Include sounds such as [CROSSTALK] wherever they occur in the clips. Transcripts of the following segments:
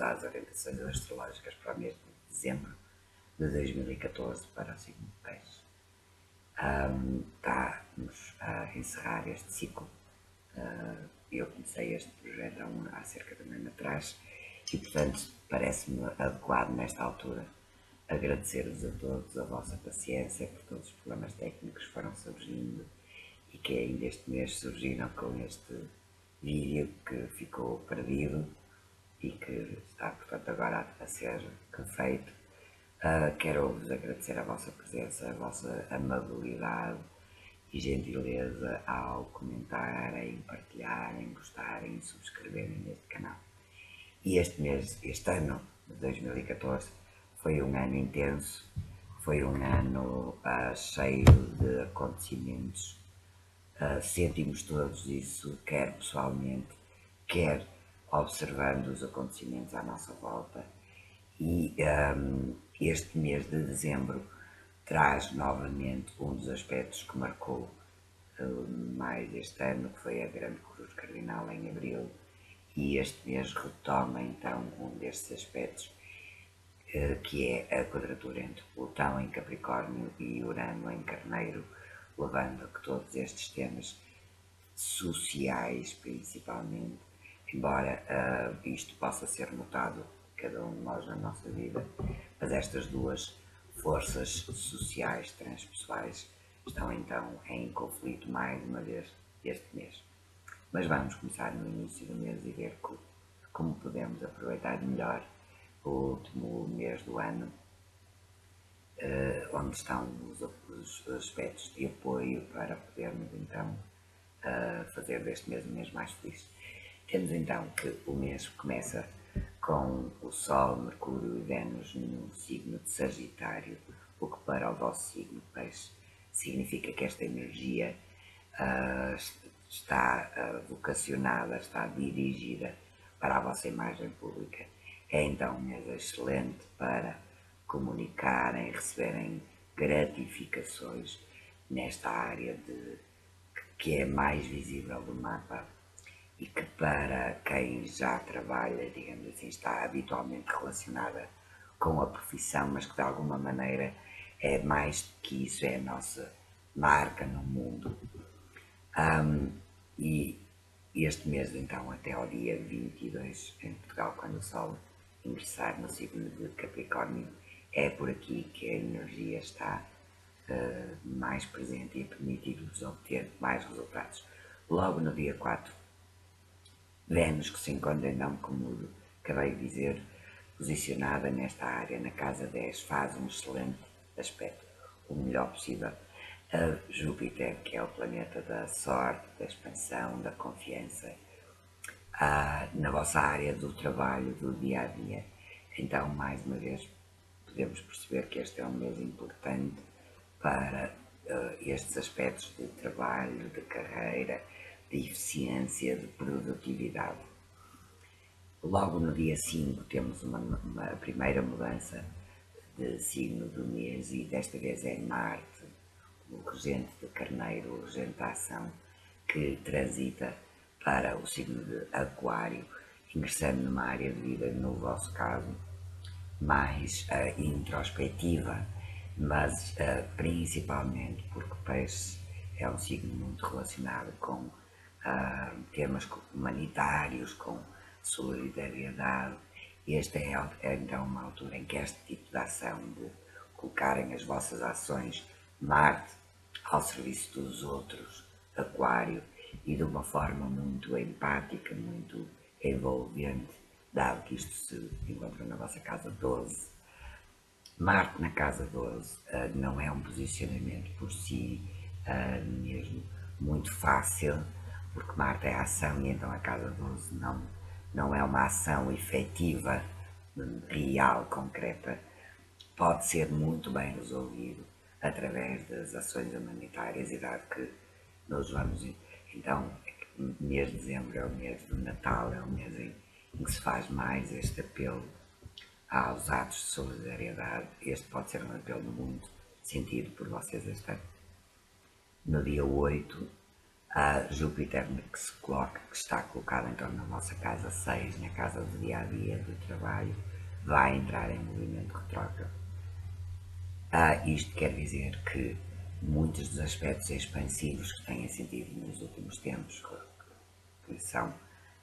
as orientações astrológicas para o mês de dezembro de 2014 para o signo de peixe. Um, estamos a encerrar este ciclo. Uh, eu comecei este projeto há, um, há cerca de um ano atrás e, portanto, parece-me adequado nesta altura agradecer-vos a todos a vossa paciência por todos os problemas técnicos que foram surgindo e que ainda este mês surgiram com este vídeo que ficou perdido e que está, portanto, agora a ser refeito. Uh, Quero-vos agradecer a vossa presença, a vossa amabilidade e gentileza ao comentarem, partilharem, gostarem e subscreverem neste canal. E este mês, este ano de 2014, foi um ano intenso, foi um ano uh, cheio de acontecimentos. Uh, sentimos todos isso, quer pessoalmente, quer observando os acontecimentos à nossa volta. E um, este mês de dezembro traz novamente um dos aspectos que marcou uh, mais este ano, que foi a Grande Cruz Cardinal em abril, e este mês retoma então um destes aspectos, uh, que é a quadratura entre Plutão em Capricórnio e Urano em Carneiro, levando a que todos estes temas sociais, principalmente, embora uh, isto possa ser notado cada um de nós na nossa vida, mas estas duas forças sociais transpessoais estão então em conflito mais uma vez este mês. Mas vamos começar no início do mês e ver como podemos aproveitar melhor o último mês do ano, uh, onde estão os, os, aspectos de apoio para podermos então uh, fazer deste mês um mês mais feliz. Temos então que o mês começa com o Sol, Mercúrio e Vênus no signo de Sagitário, o que para o vosso signo Peixe significa que esta energia uh, está uh, vocacionada, está dirigida para a vossa imagem pública. É então um mês excelente para comunicarem, receberem gratificações nesta área de, que é mais visível do mapa e que para quem já trabalha, digamos assim, está habitualmente relacionada com a profissão, mas que de alguma maneira é mais do que isso, é a nossa marca no mundo. Um, e este mês, então, até ao dia 22, em Portugal, quando o Sol ingressar no signo de Capricórnio, é por aqui que a energia está uh, mais presente e permitir-vos obter mais resultados. Logo no dia 4, Vênus, que se encontra então, como acabei de dizer, posicionada nesta área, na casa 10, faz um excelente aspecto, o melhor possível. A Júpiter, que é o planeta da sorte, da expansão, da confiança, ah, na vossa área do trabalho, do dia a dia. Então, mais uma vez, podemos perceber que este é um mês importante para uh, estes aspectos de trabalho, de carreira, de eficiência, de produtividade. Logo no dia 5 temos uma, uma primeira mudança de signo do mês e desta vez é Marte, o regente de Carneiro, o regente da ação, que transita para o signo de Aquário, ingressando numa área de vida, no vosso caso, mais uh, introspectiva, mas uh, principalmente porque Peixe é um signo muito relacionado com uh, temas humanitários, com solidariedade. Esta é, é então uma altura em que este tipo de ação, de colocarem as vossas ações Marte ao serviço dos outros, Aquário, e de uma forma muito empática, muito envolvente, dado que isto se encontra na vossa casa 12. Marte na casa 12 uh, ah, não é um posicionamento por si uh, mesmo muito fácil, porque Marte é ação e então a casa 12 não, não é uma ação efetiva, real, concreta, pode ser muito bem resolvido através das ações humanitárias e dado que nós vamos então mês de dezembro é o mês do Natal, é o mês em, que se faz mais este apelo aos atos de solidariedade. Este pode ser um apelo muito sentido por vocês este. No dia 8 a Júpiter que, se coloca, que está colocado então na vossa casa 6, na casa do dia a dia, do trabalho, vai entrar em movimento retrógrado. Ah, isto quer dizer que muitos dos aspectos expansivos que têm sentido nos últimos tempos, que são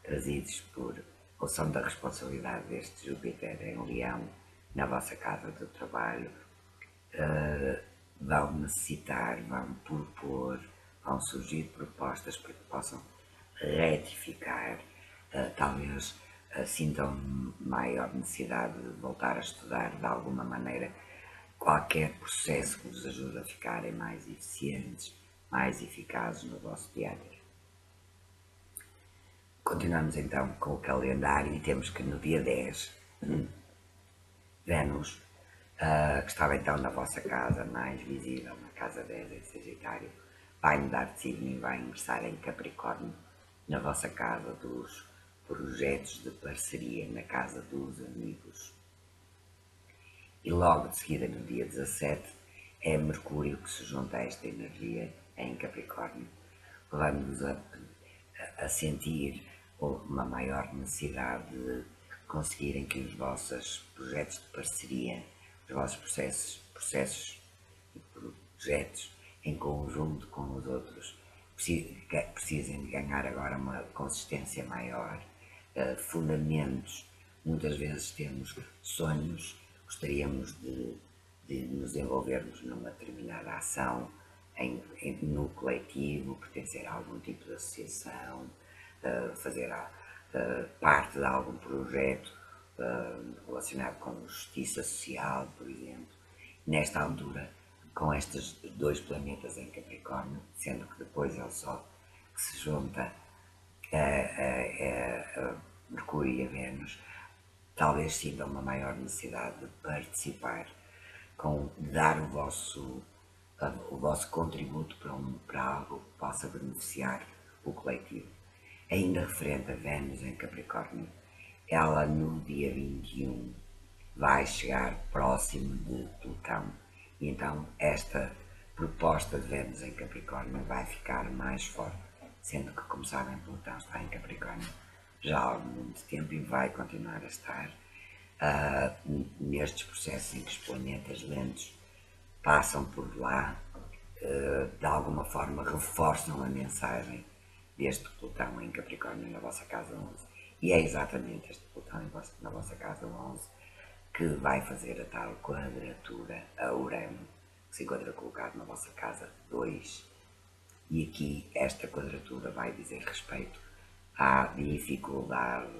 trazidos por, ou são da responsabilidade deste Júpiter em Leão, na vossa casa do trabalho, uh, vão necessitar, vão propor, vão surgir propostas para que possam retificar, uh, talvez uh, sintam maior necessidade de voltar a estudar de alguma maneira qualquer processo que vos ajude a ficarem mais eficientes, mais eficazes no vosso dia a dia. Continuamos então com o calendário e temos que no dia 10, Vênus, uh, que estava então na vossa casa mais visível, na casa 10 em Sagitário, vai mudar de signo e vai ingressar em Capricórnio, na vossa casa dos projetos de parceria, na casa dos amigos. E logo de seguida, no dia 17, é Mercúrio que se junta a esta energia em Capricórnio, levando-vos a, a sentir uma maior necessidade de conseguirem que os vossos projetos de parceria, os vossos processos, processos e projetos em conjunto com os outros precisem de ganhar agora uma consistência maior, uh, fundamentos. Muitas vezes temos sonhos, gostaríamos de, de nos envolvermos numa determinada ação em, em, no coletivo, pertencer a algum tipo de associação, uh, fazer a, uh, parte de algum projeto relacionado com justiça social, por exemplo. Nesta altura, com estes dois planetas em Capricórnio, sendo que depois é o Sol que se junta a, a, a Mercúrio e a Vênus, talvez sintam uma maior necessidade de participar, com, de dar o vosso, o vosso contributo para, um, para algo que possa beneficiar o coletivo ainda referente a Vênus em Capricórnio, ela no dia 21 vai chegar próximo de Plutão. Então esta proposta de Vênus em Capricórnio vai ficar mais forte, sendo que, como sabem, Plutão está em Capricórnio já há muito tempo e vai continuar a estar uh, nestes processos em que os planetas lentos passam por lá, uh, de alguma forma reforçam a mensagem deste Plutão em Capricórnio na vossa casa 11. E é exatamente este Plutão na vossa casa 11 que vai fazer a tal quadratura a Urano, que se encontra colocado na vossa casa 2. E aqui esta quadratura vai dizer respeito à dificuldade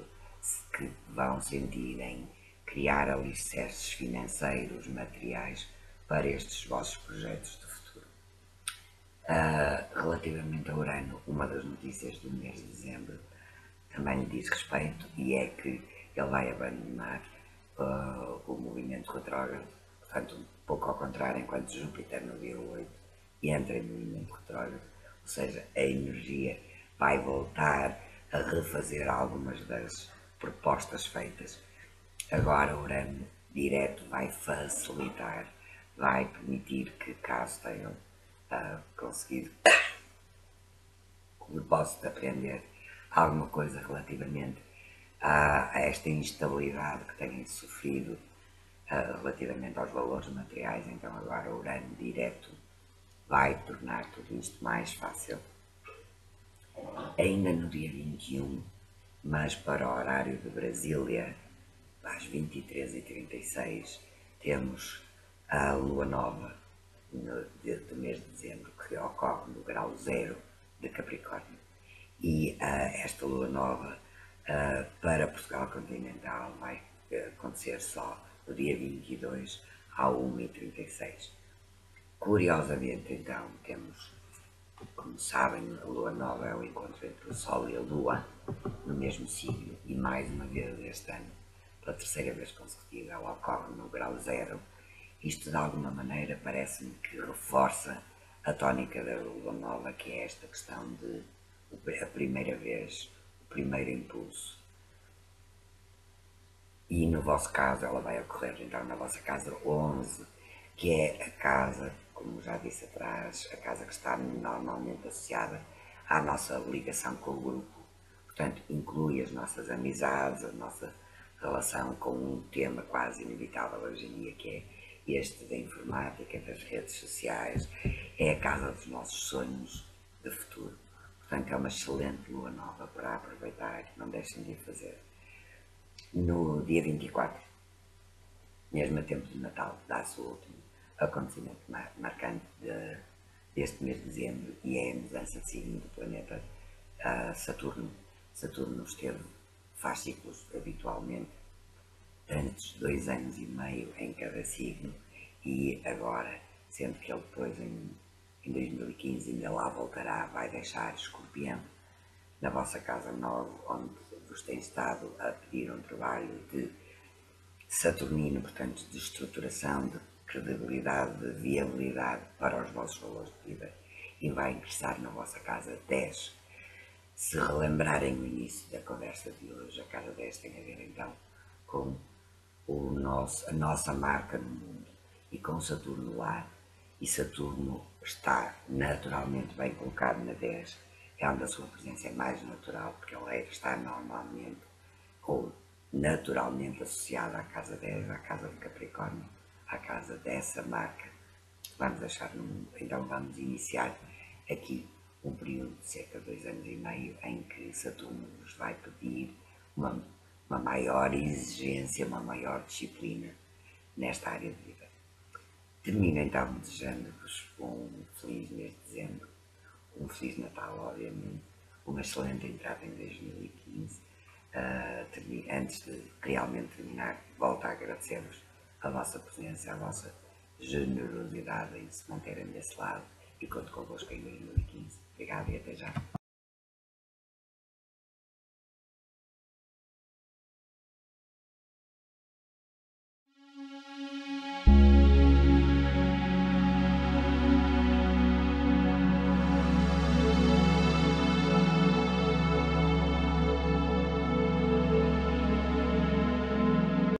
que vão sentir em criar alicerces financeiros, materiais para estes vossos projetos de Uh, relativamente a Urano, uma das notícias do mês de dezembro também lhe diz respeito e é que ele vai abandonar uh, o movimento retrógrado, portanto, um pouco ao contrário, enquanto Júpiter no dia 8 entra em movimento retrógrado, ou seja, a energia vai voltar a refazer algumas das propostas feitas. Agora, Urano direto vai facilitar, vai permitir que, caso tenham uh, conseguir o propósito [COUGHS] de aprender alguma coisa relativamente a, a esta instabilidade que têm sofrido uh, relativamente aos valores materiais, então agora o Urano direto vai tornar tudo isto mais fácil. Ainda no dia 21, mas para o horário de Brasília, às 23h36, temos a Lua Nova no, do mês de dezembro, que ocorre no grau zero de Capricórnio. E uh, esta lua nova uh, para Portugal continental vai acontecer só no dia 22 à 1h36. Curiosamente, então, temos, como sabem, a lua nova é o encontro entre o Sol e a Lua no mesmo signo, e mais uma vez este ano, pela terceira vez consecutiva, ela ocorre no grau zero isto, de alguma maneira, parece-me que reforça a tónica da Lua Nova, que é esta questão de a primeira vez, primeiro impulso. E no vosso caso, ela vai ocorrer então na vossa casa 11, que é a casa, como já disse atrás, a casa que está normalmente associada à nossa ligação com o grupo. Portanto, inclui as nossas amizades, a nossa relação com um tema quase inevitável hoje em dia, que é este da informática, das redes sociais, é a casa dos nossos sonhos de futuro. Portanto, é uma excelente lua nova para aproveitar, não deixem de fazer. No dia 24, mesmo a tempo de Natal, dá-se o último acontecimento marcante de, deste mês de dezembro e é a mudança de signo do planeta uh, Saturno. Saturno esteve, faz ciclos habitualmente antes dois anos e meio em cada signo e agora, sendo que ele depois em, em 2015 ainda lá voltará, vai deixar escorpião na vossa casa nova, onde vos tem estado a pedir um trabalho de saturnino, portanto, de estruturação, de credibilidade, de viabilidade para os vossos valores de vida e vai ingressar na vossa casa 10. Se relembrarem o início da conversa de hoje, a casa 10 tem a ver então com o nosso, a nossa marca no mundo e com Saturno lá. E Saturno está naturalmente bem colocado na 10, é onde a sua presença é mais natural, porque ela está normalmente ou naturalmente associada à casa 10, à casa de Capricórnio, à casa dessa marca vamos achar. Então vamos iniciar aqui um período de cerca de dois anos e meio em que Saturno nos vai pedir uma uma maior exigência, uma maior disciplina nesta área de vida. Termino então desejando-vos um feliz mês de dezembro, um feliz Natal, obviamente, uma excelente entrada em 2015. Uh, ah, antes de realmente terminar, volto a agradecer-vos a vossa presença, a vossa generosidade em se manterem desse lado e conto convosco em 2015. Obrigado e até já.